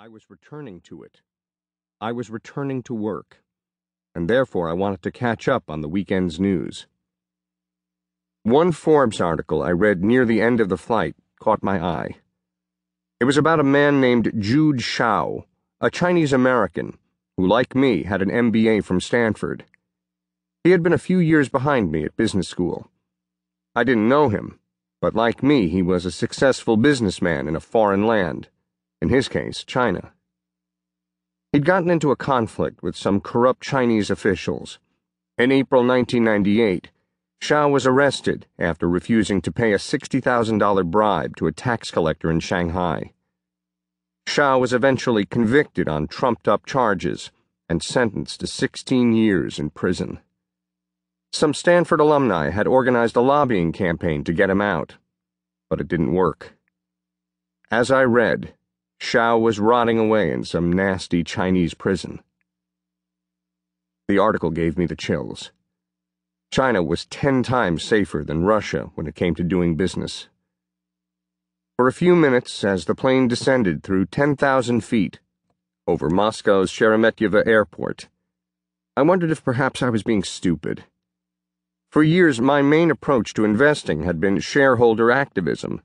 I was returning to it. I was returning to work, and therefore I wanted to catch up on the weekend's news. One Forbes article I read near the end of the flight caught my eye. It was about a man named Jude Shao, a Chinese American who, like me, had an MBA from Stanford. He had been a few years behind me at business school. I didn't know him, but like me, he was a successful businessman in a foreign land, in his case, China. He'd gotten into a conflict with some corrupt Chinese officials. In April 1998, Shao was arrested after refusing to pay a $60,000 bribe to a tax collector in Shanghai. Shao was eventually convicted on trumped up charges and sentenced to 16 years in prison. Some Stanford alumni had organized a lobbying campaign to get him out, but it didn't work. As I read, Shao was rotting away in some nasty Chinese prison. The article gave me the chills. China was ten times safer than Russia when it came to doing business. For a few minutes, as the plane descended through 10,000 feet over Moscow's Sheremetyevo airport, I wondered if perhaps I was being stupid. For years, my main approach to investing had been shareholder activism.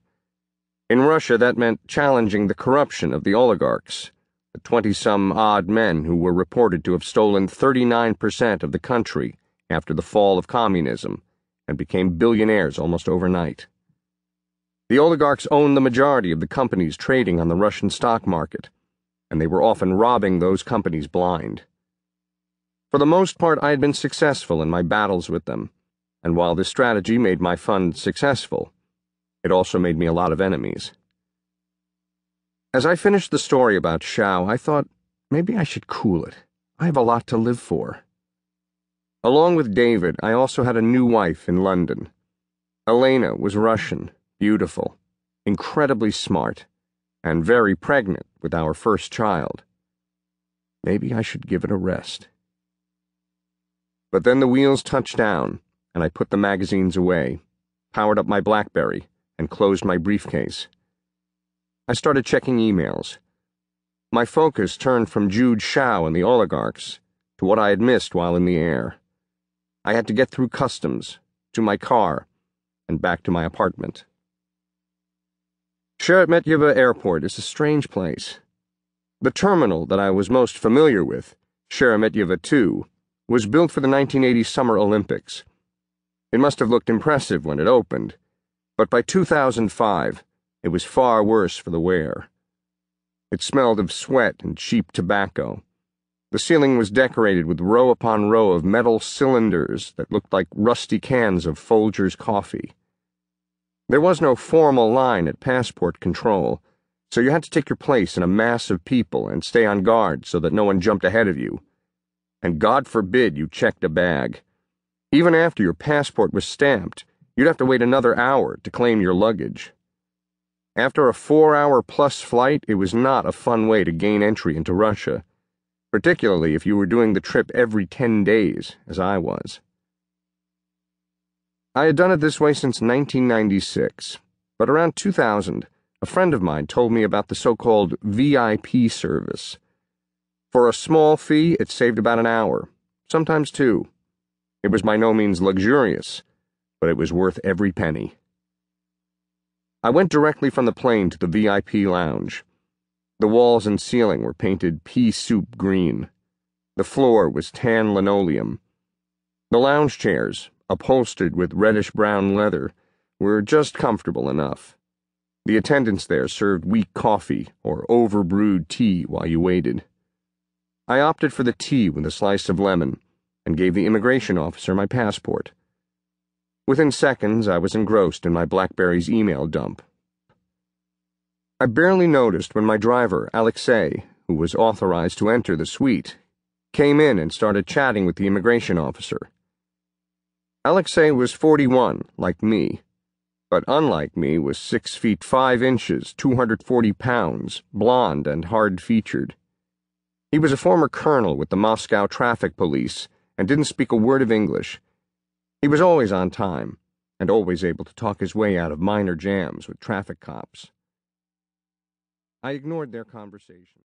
In Russia, that meant challenging the corruption of the oligarchs, the 20 some odd men who were reported to have stolen 39% of the country after the fall of communism and became billionaires almost overnight. The oligarchs owned the majority of the companies trading on the Russian stock market, and they were often robbing those companies blind. For the most part, I had been successful in my battles with them, and while this strategy made my fund successful, it also made me a lot of enemies. As I finished the story about Shao, I thought maybe I should cool it. I have a lot to live for. Along with David, I also had a new wife in London. Elena was Russian beautiful, incredibly smart, and very pregnant with our first child. Maybe I should give it a rest. But then the wheels touched down, and I put the magazines away, powered up my Blackberry, and closed my briefcase. I started checking emails. My focus turned from Jude Shao and the oligarchs to what I had missed while in the air. I had to get through customs, to my car, and back to my apartment. Sheremetyevo Airport is a strange place. The terminal that I was most familiar with, Sheremetyevo 2, was built for the 1980 Summer Olympics. It must have looked impressive when it opened, but by 2005, it was far worse for the wear. It smelled of sweat and cheap tobacco. The ceiling was decorated with row upon row of metal cylinders that looked like rusty cans of Folgers coffee. There was no formal line at passport control, so you had to take your place in a mass of people and stay on guard so that no one jumped ahead of you. And God forbid you checked a bag. Even after your passport was stamped, you'd have to wait another hour to claim your luggage. After a four hour plus flight, it was not a fun way to gain entry into Russia, particularly if you were doing the trip every 10 days, as I was. I had done it this way since 1996, but around 2000, a friend of mine told me about the so called VIP service. For a small fee, it saved about an hour, sometimes two. It was by no means luxurious, but it was worth every penny. I went directly from the plane to the VIP lounge. The walls and ceiling were painted pea soup green. The floor was tan linoleum. The lounge chairs, upholstered with reddish brown leather, were just comfortable enough. The attendants there served weak coffee or overbrewed tea while you waited. I opted for the tea with a slice of lemon and gave the immigration officer my passport. Within seconds, I was engrossed in my Blackberry's email dump. I barely noticed when my driver, Alexei, who was authorized to enter the suite, came in and started chatting with the immigration officer. Alexei was 41, like me, but unlike me was 6 feet 5 inches, 240 pounds, blond and hard featured. He was a former colonel with the Moscow Traffic Police and didn't speak a word of English. He was always on time and always able to talk his way out of minor jams with traffic cops. I ignored their conversation.